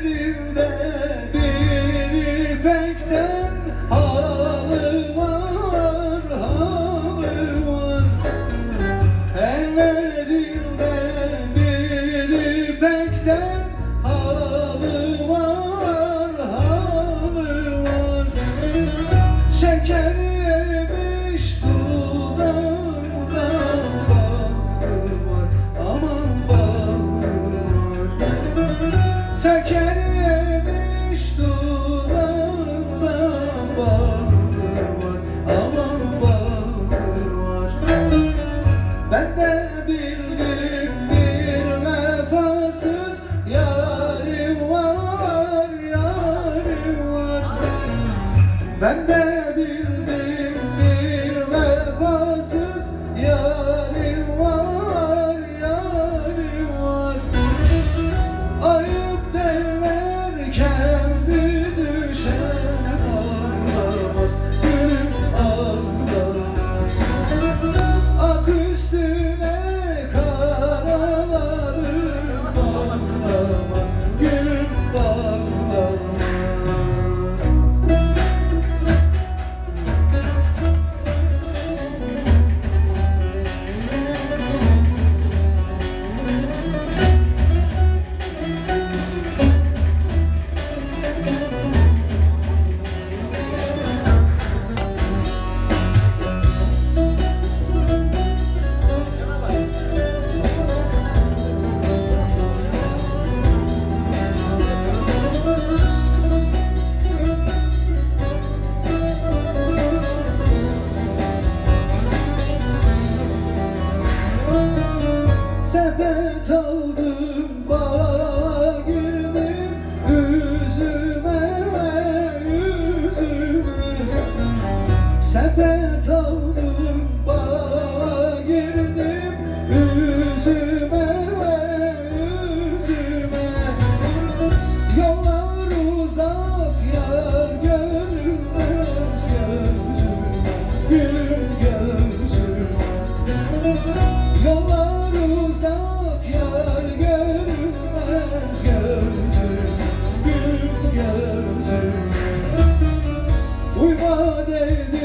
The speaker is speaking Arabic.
baby. Ben de bildim bir vefasız yar sebet aldı. baby